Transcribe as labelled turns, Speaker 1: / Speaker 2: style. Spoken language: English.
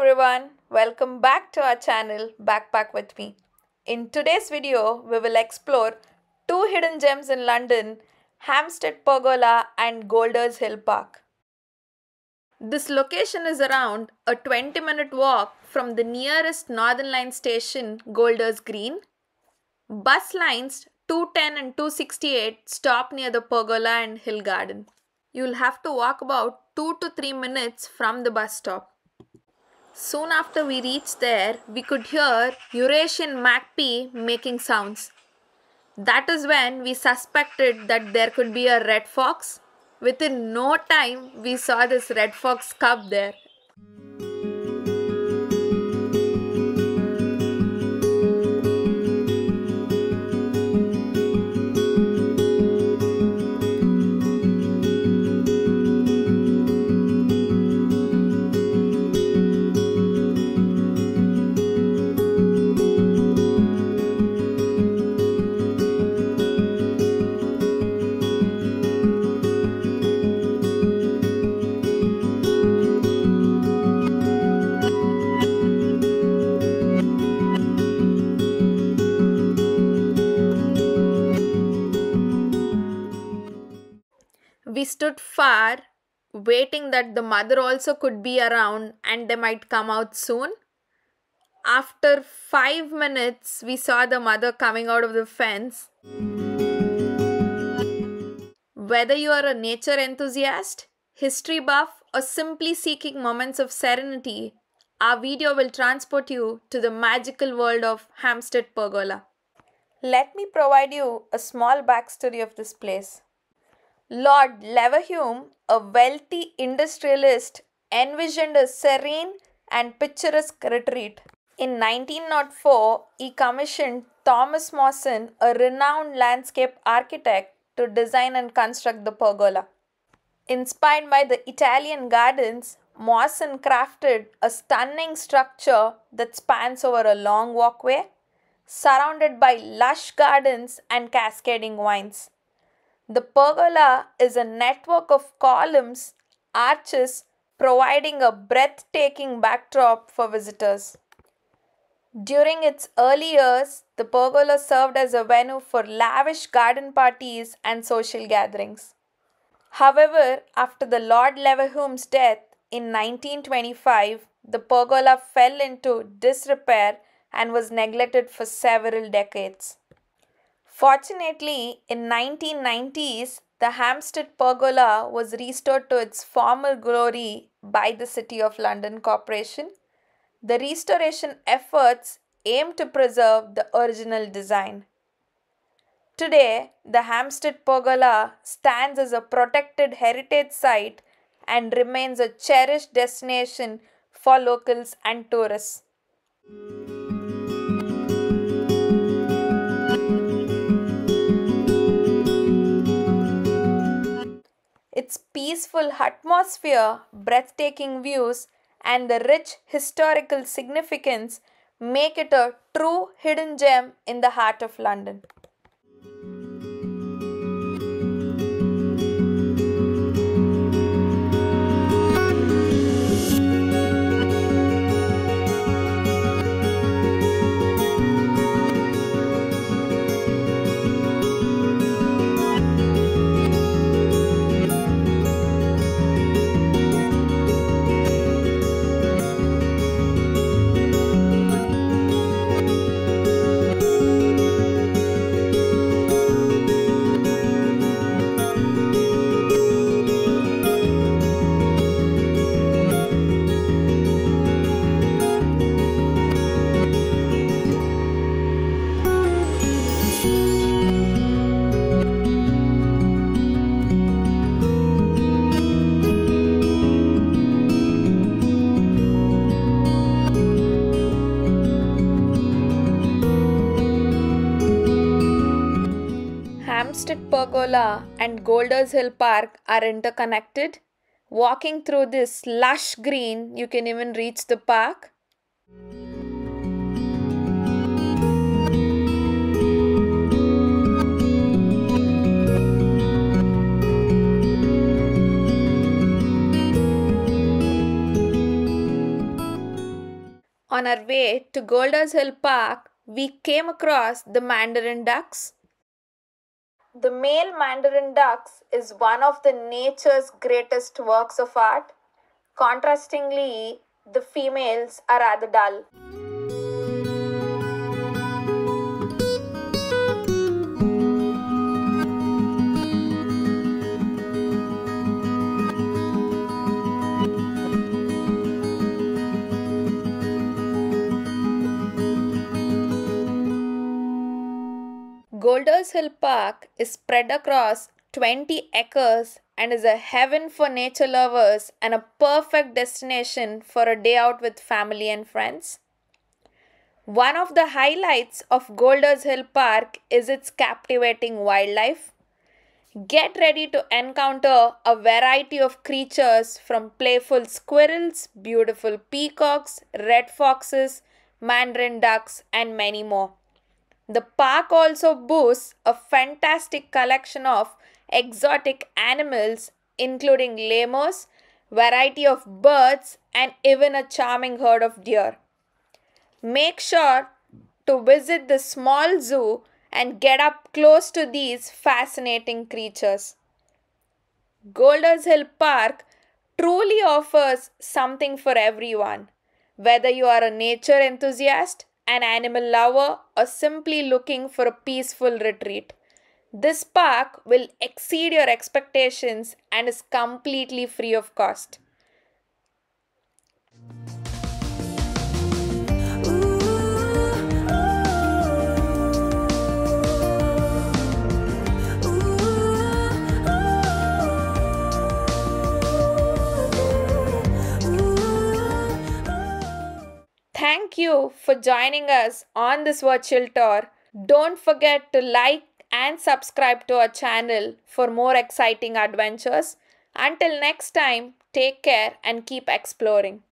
Speaker 1: everyone, welcome back to our channel Backpack with me. In today's video, we will explore two hidden gems in London Hampstead Pergola and Golders Hill Park. This location is around a 20 minute walk from the nearest Northern Line station, Golders Green. Bus lines 210 and 268 stop near the pergola and hill garden. You'll have to walk about 2 to 3 minutes from the bus stop. Soon after we reached there, we could hear Eurasian magpie making sounds. That is when we suspected that there could be a red fox. Within no time, we saw this red fox cub there. Stood far, waiting that the mother also could be around and they might come out soon. After five minutes, we saw the mother coming out of the fence. Whether you are a nature enthusiast, history buff, or simply seeking moments of serenity, our video will transport you to the magical world of Hampstead Pergola. Let me provide you a small backstory of this place. Lord Leverhulme, a wealthy industrialist, envisioned a serene and picturesque retreat. In 1904, he commissioned Thomas Mawson, a renowned landscape architect, to design and construct the pergola. Inspired by the Italian gardens, Mawson crafted a stunning structure that spans over a long walkway, surrounded by lush gardens and cascading vines. The pergola is a network of columns, arches, providing a breathtaking backdrop for visitors. During its early years, the pergola served as a venue for lavish garden parties and social gatherings. However, after the Lord Leverhulme's death in 1925, the pergola fell into disrepair and was neglected for several decades. Fortunately, in 1990s, the Hampstead Pergola was restored to its former glory by the City of London Corporation. The restoration efforts aim to preserve the original design. Today, the Hampstead Pergola stands as a protected heritage site and remains a cherished destination for locals and tourists. Peaceful atmosphere, breathtaking views, and the rich historical significance make it a true hidden gem in the heart of London. Hampstead Pergola and Golders Hill Park are interconnected. Walking through this lush green, you can even reach the park. On our way to Golders Hill Park, we came across the mandarin ducks. The male mandarin ducks is one of the nature's greatest works of art. Contrastingly, the females are rather dull. Golders Hill Park is spread across 20 acres and is a heaven for nature lovers and a perfect destination for a day out with family and friends. One of the highlights of Golders Hill Park is its captivating wildlife. Get ready to encounter a variety of creatures from playful squirrels, beautiful peacocks, red foxes, mandarin ducks, and many more. The park also boasts a fantastic collection of exotic animals including lemurs, variety of birds and even a charming herd of deer. Make sure to visit the small zoo and get up close to these fascinating creatures. Golders Hill Park truly offers something for everyone. Whether you are a nature enthusiast an animal lover, or simply looking for a peaceful retreat. This park will exceed your expectations and is completely free of cost. Thank you for joining us on this virtual tour. Don't forget to like and subscribe to our channel for more exciting adventures. Until next time, take care and keep exploring.